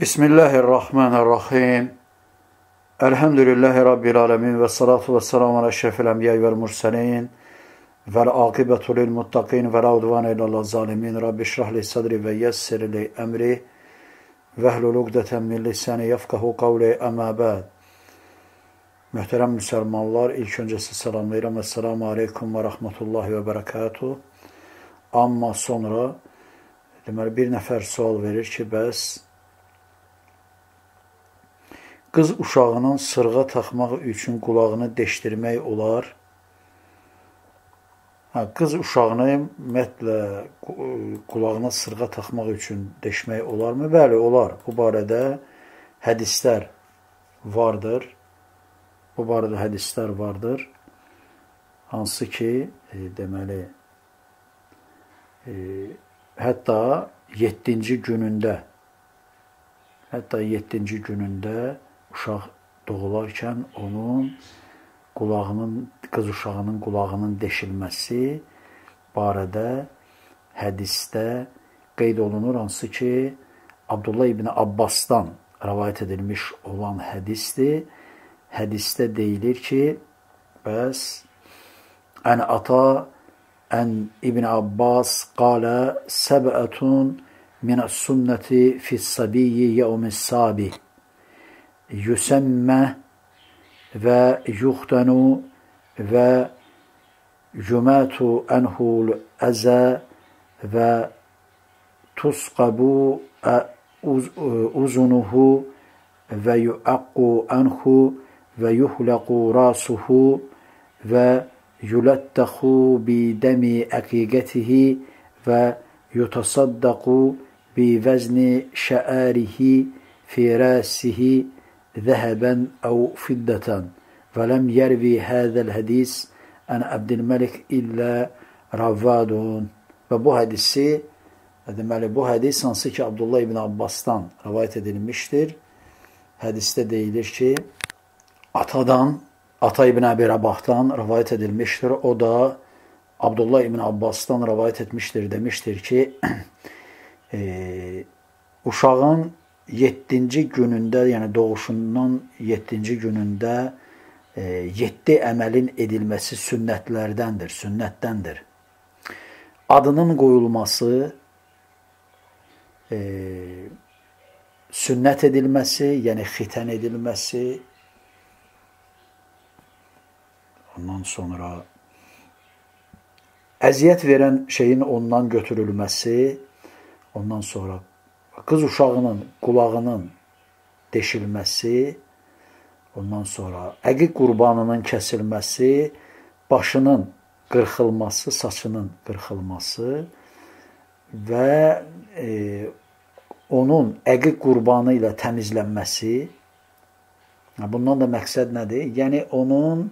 Bismillahirrahmanirrahim. Elhamdülillahi Rabbil alemin ve salatu ve selamu ala şerefil enbiya vel murselin vel akibetu lil muttaqin ve la illallah zalimin. Rabbi şrahli sadri ve yessir li emri ve hlul ugdeten min lisani yefkahu kavli emma ba'd. Möhtərəm müsəlmanlar, ilk öncəsi salamlayıram. Esselamu aleykum və rəhmətullahi və bərəkatuhu. Amma sonra deməli bir nəfər sual verir ki, bəs Qız uşağının sırğa taxmaq üçün qulağını deşdirmək olar. Hə, qız uşağını ümumiyyətlə qulağına sırğa taxmaq üçün deşmək olarmı? Bəli, olar. Bu barədə hədislər vardır. Bu barədə hədislər vardır. Hansı ki, e, deməli, e, hətta 7-ci günündə hətta 7-ci günündə uşaq doğularkən onun qulağının, qız uşağının qulağının deşilməsi barədə hədisdə qeyd olunur, hansı ki, Abdullah ibn Abbasdan rəvayət edilmiş olan hədisdir. Hədisdə deyilir ki, bəs ən ata ən İbn Abbas qalə səbətun minəs-sünnəti fis-sabiyyi yevmis-sabih يسمى ويختن ويمات أنه الأذى وتسقب أذنه ويؤق أنه ويهلق راسه ويلتخ بدم أكيجته ويتصدق بوزن شعاره في رأسه ذهبا أو فدة فلم يروي هذا الحديث عن عبد الملك إلا ravadun və bu hədisi deməli bu hədis hansı ki Abdullah ibn Abbasdan rivayet edilmişdir. Hədisdə deyilir ki atadan Ata ibn Əbi Rabahdan rivayet edilmişdir. O da Abdullah ibn Abbasdan rivayet etmiştir demiştir ki e, uşağın 7-ci günündə, yəni doğuşundan 7-ci günündə 7 e, əməlin edilməsi sünnətlərdəndir, sünnətdəndir. Adının qoyulması, e, sünnət edilməsi, yəni xitən edilməsi, ondan sonra əziyyət verən şeyin ondan götürülməsi, ondan sonra qız uşağının qulağının deşilməsi, ondan sonra əqiq qurbanının kəsilməsi, başının qırxılması, saçının qırxılması və e, onun əqiq qurbanı ilə təmizlənməsi. Bundan da məqsəd nədir? Yəni onun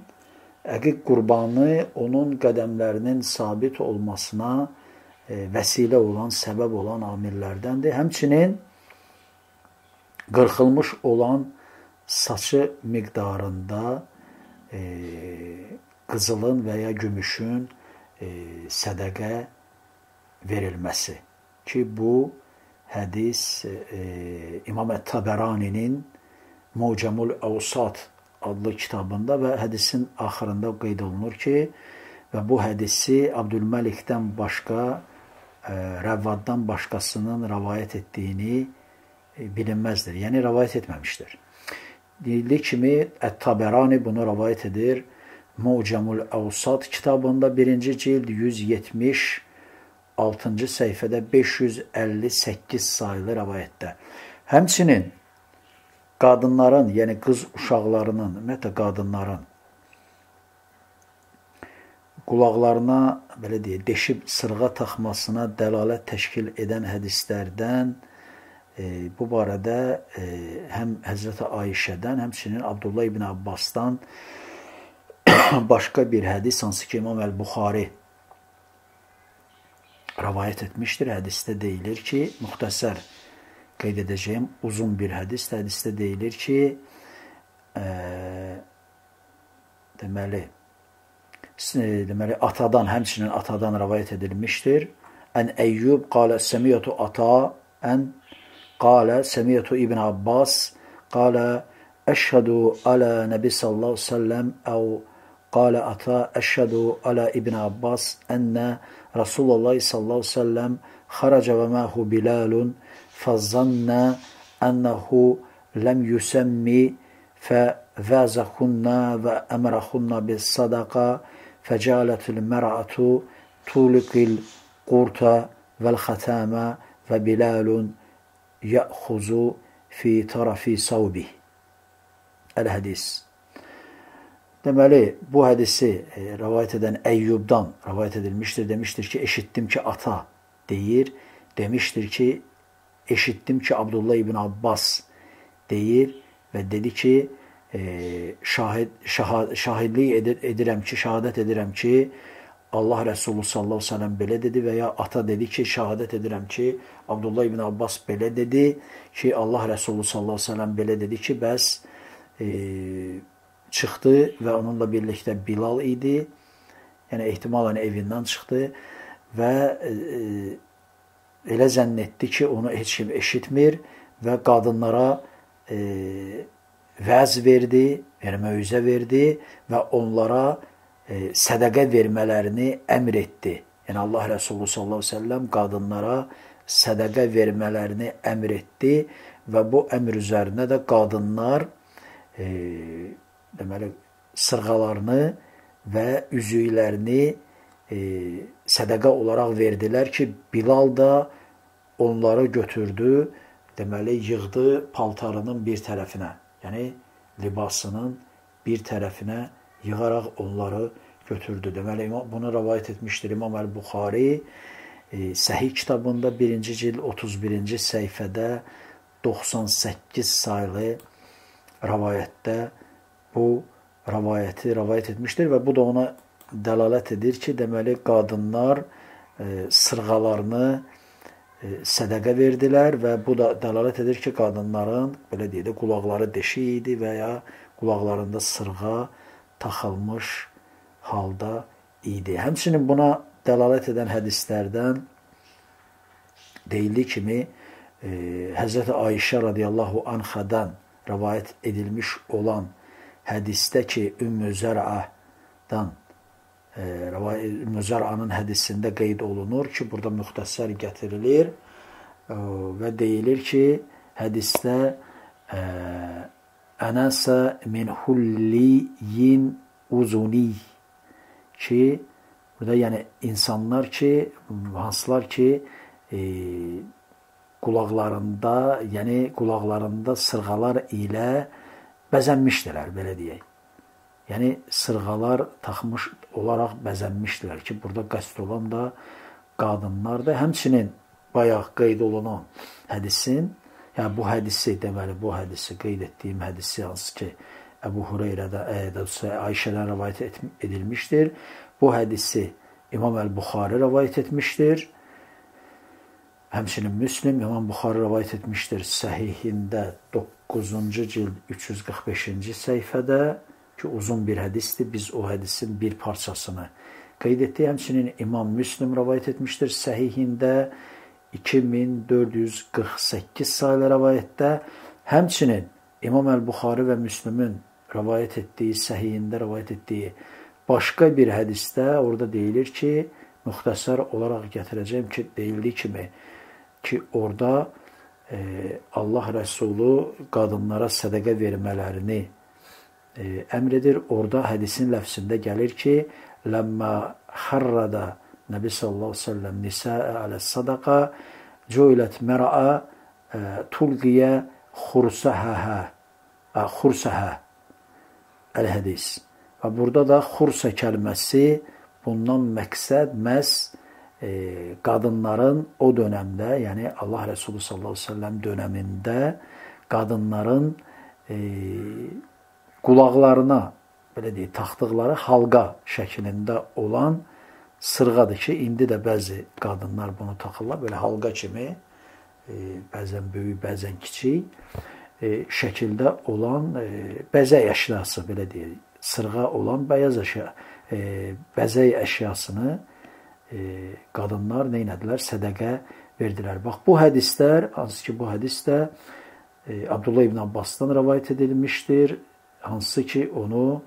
əqiq qurbanı onun qədəmlərinin sabit olmasına vəsilə olan, səbəb olan amillərdəndir. Həmçinin qırxılmış olan saçı miqdarında e, qızılın və ya gümüşün e, sədəqə verilməsi ki, bu hədis e, İmam Ət-Təbəraninin Mucamul Əvsat adlı kitabında və hədisin axırında qeyd olunur ki, və bu hədisi Abdülməlikdən başqa rəvvaddan başqasının rəvayət etdiyini e, bilinməzdir. Yəni rəvayət etməmişdir. Deyildiyi kimi Ət-Taberani bunu rəvayət edir. Mucamul Əvsat kitabında 1-ci cild 170 6-cı səhifədə 558 sayılı rəvayətdə. Həmçinin qadınların, yəni qız uşaqlarının, ümumiyyətlə qadınların qulaqlarına belə deyək, deşib sırğa taxmasına dəlalət təşkil edən hədislərdən e, bu barədə e, həm Həzrət Ayşədən, həmçinin Abdullah ibn Abbasdan başqa bir hədis hansı ki İmam Əl-Buxari rivayet etmişdir. Hədisdə deyilir ki, müxtəsər qeyd edəcəyim uzun bir hədis. Hədisdə deyilir ki, e, deməli deməli atadan, həmçinin atadan rivayet edilmişdir. Ən Əyyub qalə səmiyyətu ata ən قال سمعت ابن عباس قال أشهد على نبي صلى الله عليه وسلم أو قال عطاء أشهد على ابن عباس أن رسول الله صلى الله عليه وسلم خرج ومعه بلال فظن أنه لم يسمي ففازهن fecaletil mer'atu tulikil qurta vel khatama ve bilalun ya'khuzu fi tarafi savbih. El-Hadis. Deməli, bu hədisi e, rəvayət edən Əyyubdan rəvayət edilmişdir. Demişdir ki, eşitdim ki, ata deyir. Demişdir ki, eşitdim ki, Abdullah ibn Abbas deyir və dedi ki, şahid, şahad, şahidlik edir, edirəm ki, şəhadət edirəm ki, Allah Rəsulü sallallahu əleyhi və səlləm belə dedi və ya ata dedi ki, şahadət edirəm ki, Abdullah ibn Abbas belə dedi ki, Allah Rəsulü sallallahu əleyhi və səlləm belə dedi ki, bəs e, çıxdı və onunla birlikdə Bilal idi. Yəni ehtimalən evindən çıxdı və e, elə zənn etdi ki, onu heç kim eşitmir və qadınlara e, vəz verdi, möyüzə verdi və onlara e, sədaqə vermələrini əmr etdi. Yəni Allah Rəsulü sallallahu əleyhi və səlləm qadınlara sədaqə vermələrini əmr etdi və bu əmr üzərinə də qadınlar e, deməli sırğalarını və üzüklərini e, sədəqə olaraq verdilər ki, Bilal da onları götürdü, deməli yığdı paltarının bir tərəfinə, yəni libasının bir tərəfinə yığaraq onları götürdü. Deməli bunu rivayet etmişdir İmam Əl-Buxari e, Səhih kitabında 1-ci cild 31-ci səhifədə 98 saylı rəvayətdə bu rəvayəti rəvayət etmişdir və bu da ona dəlalət edir ki, deməli qadınlar e, sırğalarını e, sədəqə verdilər və bu da dəlalət edir ki, qadınların belə deyək də qulaqları deşik idi və ya qulaqlarında sırğa taxılmış halda idi. Həmçinin buna dəlalət edən hədislərdən deyildiyi kimi e, Həzrət Ayşə radiyallahu anhadan rəvayət edilmiş olan hədisdə ki, Ümmü Zər'adan Ümmü Zər'anın hədisində qeyd olunur ki, burada müxtəsər gətirilir e, və deyilir ki, hədisdə e, ənəsə min hulliyin uzuni ki, burada yəni insanlar ki, hansılar ki, e, qulaqlarında, yəni qulaqlarında sırğalar ilə bəzənmişdilər, belə deyək. Yəni sırğalar taxmış olaraq bəzənmişdilər ki, burada qəsd olan da qadınlardır. Həmçinin bayaq qeyd olunan hədisin, yəni bu hədisi deməli bu hədisi qeyd etdiyim hədisi hansı ki Əbu Hüreyrədə, Ayşədən rivayet edilmişdir. Bu hədisi İmam Əl-Buxari rivayet etmişdir. Həmçinin Müslim İmam Buxarı rivayet etmişdir səhihində 9-cu cild 345-ci səhifədə ki, uzun bir hədisdir. Biz o hədisin bir parçasını qeyd etdik. Həmçinin İmam Müslim rivayet etmişdir səhihində 2448 sayılı rivayətdə. Həmçinin İmam Əl-Buxarı və Müslimin rivayet etdiyi, səhihində rivayet etdiyi başqa bir hədisdə orada deyilir ki, müxtəsər olaraq gətirəcəm ki, deyildiyi kimi ki, orada e, Allah Rəsulu qadınlara sədəqə vermələrini əmr edir. Orada hədisin ləfsində gəlir ki, ləmmə harrada Nəbi sallallahu əleyhi və səlləm nisaa alə sadaqa cuilat mar'a e, tulqiya xursaha xursaha el-hədis. Və burada da xursa kəlməsi bundan məqsəd məhz e, qadınların o dönəmdə, yəni Allah Rəsulü sallallahu əleyhi və səlləm dönəmində qadınların e, qulaqlarına belə deyək, taxdıqları halqa şəklində olan sırğadır ki, indi də bəzi qadınlar bunu taxırlar, belə halqa kimi, e, bəzən böyük, bəzən kiçik e, şəkildə olan e, bəzək əşyası, belə deyək, sırğa olan bəyaz əşya, e, bəzək əşyasını e, qadınlar nə etdilər? Sədəqə verdilər. Bax bu hədislər, hansı ki bu hədis də e, Abdullah ibn Abbasdan rivayet edilmişdir, hansı ki onu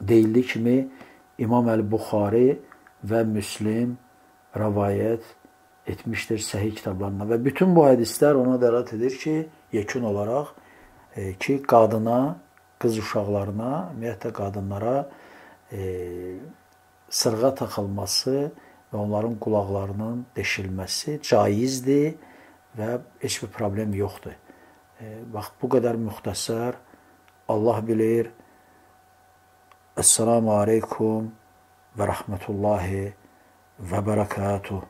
deyildiyi kimi İmam Əl-Buxari və Müslim rivayet etmişdir səhih kitablarında və bütün bu hədislər ona dəlalət edir ki, yekun olaraq e, ki, qadına, qız uşaqlarına, ümumiyyətlə qadınlara e, sırğa taxılması və onların qulaqlarının deşilməsi caizdir və heç bir problem yoxdur. E, bax bu qədər müxtəsər Allah bilir. Esselamu aleykum və rəhmətullahi və bərəkatuhu.